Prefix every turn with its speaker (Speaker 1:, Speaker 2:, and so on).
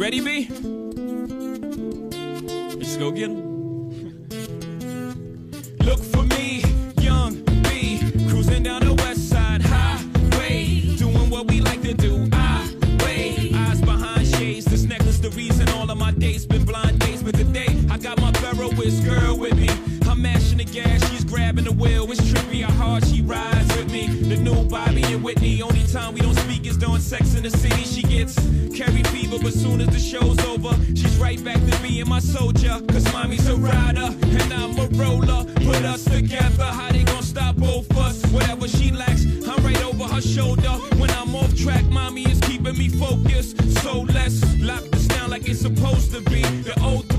Speaker 1: ready, B? Let's go get him. Look for me, young B, cruising down the west side highway, doing what we like to do. I wait, eyes behind shades. This necklace, the reason all of my days been blind days. But today, I got my Ferroist girl with me. I'm mashing the gas, she's grabbing the wheel. It's trippy how hard she rides with me. The new Bobby and Whitney. Only time we don't speak is during sex in the city. She gets Carrie as soon as the show's over. She's right back to being my soldier. Cause mommy's a rider and I'm a roller. Put us together, how they gonna stop both us? Whatever she lacks, I'm right over her shoulder. When I'm off track, mommy is keeping me focused. So let's lock this down like it's supposed to be. The old